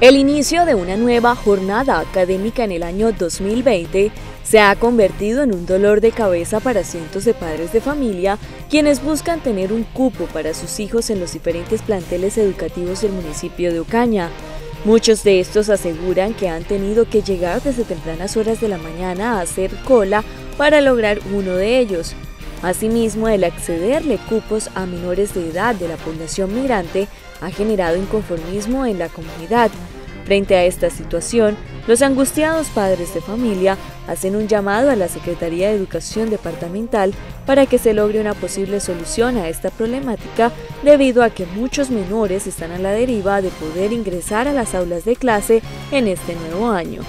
El inicio de una nueva jornada académica en el año 2020 se ha convertido en un dolor de cabeza para cientos de padres de familia quienes buscan tener un cupo para sus hijos en los diferentes planteles educativos del municipio de Ocaña. Muchos de estos aseguran que han tenido que llegar desde tempranas horas de la mañana a hacer cola para lograr uno de ellos. Asimismo, el accederle cupos a menores de edad de la población migrante ha generado inconformismo en la comunidad. Frente a esta situación, los angustiados padres de familia hacen un llamado a la Secretaría de Educación Departamental para que se logre una posible solución a esta problemática debido a que muchos menores están a la deriva de poder ingresar a las aulas de clase en este nuevo año.